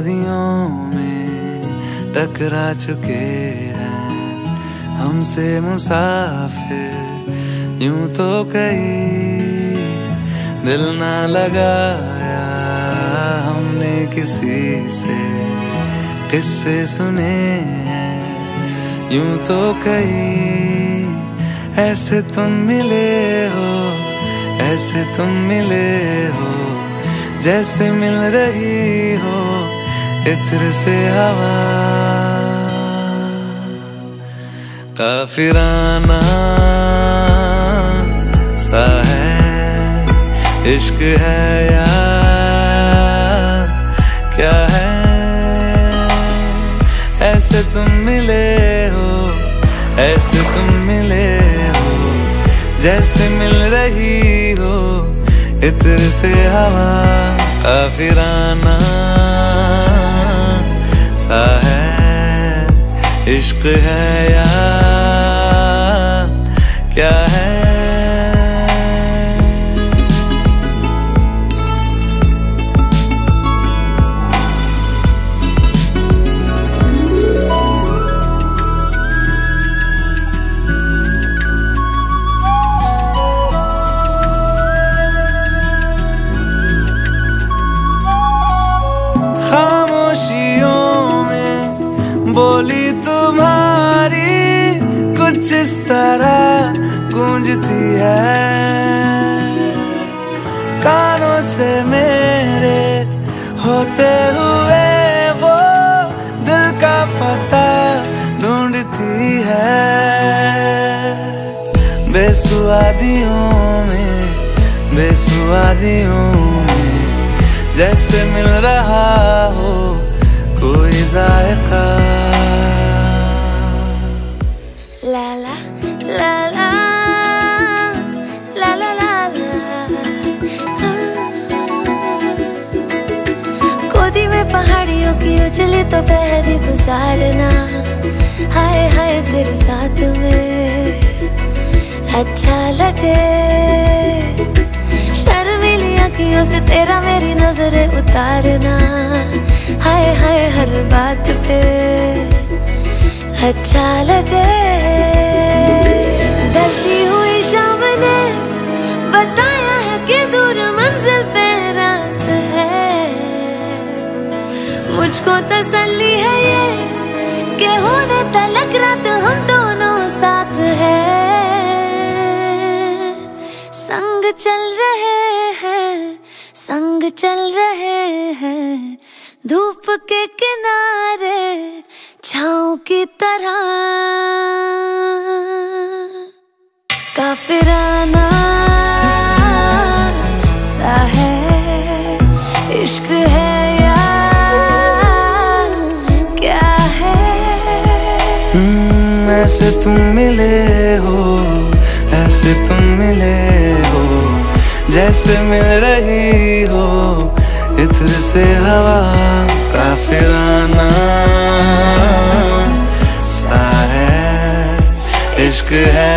वादियों में टकरा चुके हैं। हमसे मुसाफिर यूँ तो कई दिल ना लगाया हमने किसी से। किस्से सुने हैं, यूँ तो कई ऐसे तुम मिले हो, ऐसे तुम मिले हो, जैसे मिल रही हो। इत्र से हवा। काफिराना सा है, इश्क है या क्या है? ऐसे तुम मिले हो, ऐसे तुम मिले हो, जैसे मिल रही हो, इत्र से हवा। काफिराना सा है इश्क है या इस तरह गूंजती है। कानों से मेरे होते हुए वो दिल का पता ढूंढती है। बेसुआदियों में बेसुआदियों में जैसे मिल रहा हो कोई जायका। पहाड़ियों की उजली तो पहरी गुजारना। हाय हाय तेरे साथ में। अच्छा लगे। शर्मीली अखियों से तेरा मेरी नज़रें उतारना। हाय हाय हर बात पे। अच्छा लगे। ढलती हुई शाम ने बताया है कि मुझको तसल्ली है ये, कि होने तलक रात हम दोनों साथ है। संग चल रहे हैं, संग चल रहे हैं, धूप के किनारे, छाँव की तरह। काफिराना सा है, इश्क तुम मिले हो, ऐसे तुम मिले हो, जैसे मिल रही हो, इधर से हवा काफिराना सा है इश्क है